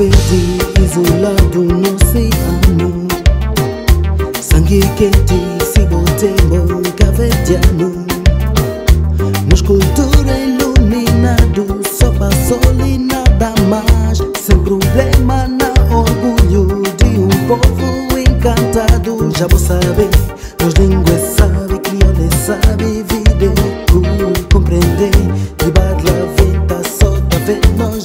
Verde isolado no oceano Sangue quente se botemo cavediano Nos cultura iluminado Só sol e nada mais. Sem problema na orgulho De um povo encantado. Já vou saber Nos línguas sabe, crioula sabe Vida compreender De barra venta só tá vendo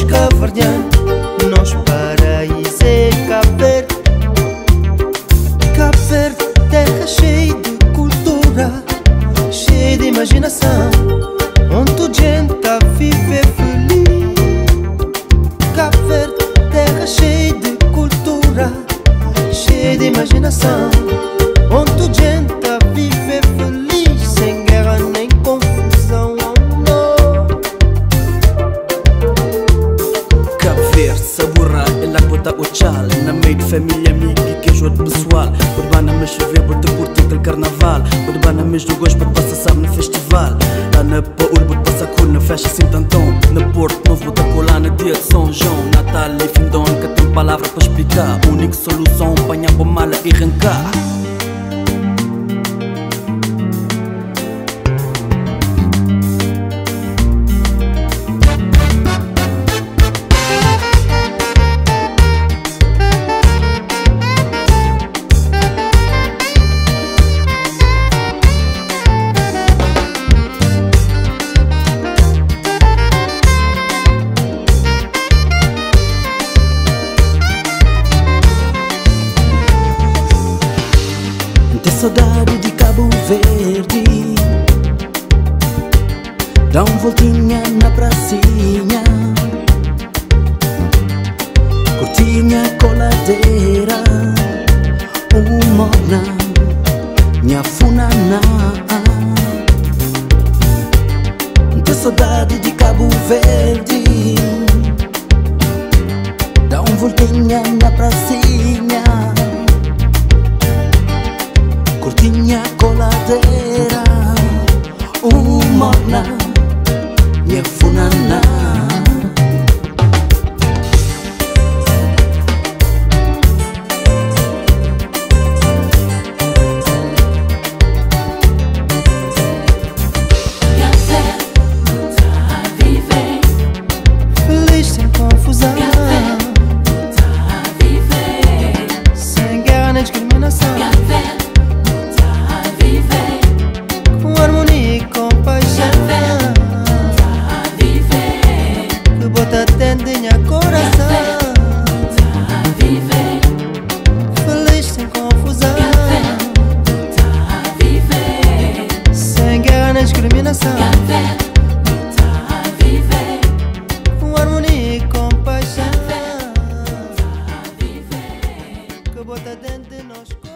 Mas nós caverdianos, nós paraíso é Cabo Verde. Terra cheia de cultura Cheia de imaginação Onde gente tá viver feliz. Cabo terra cheia de cultura cheia de imaginação Na meio de família, amiga e queijo de pessoal. Urbana me chover, por te curtir aquele carnaval. Urbana me do gosto, para passar sabe no festival. Lá na Paul, por passar cor na festa assim tantão. Na Porto Novo, bota colar no dia de São João. Natal e fim de ano, que tem palavra para explicar. Única solução, apanhar a mala e arrancar Ter saudade de Cabo Verde. Dá um voltinha na pracinha niña coladera. que bota dentro de nós.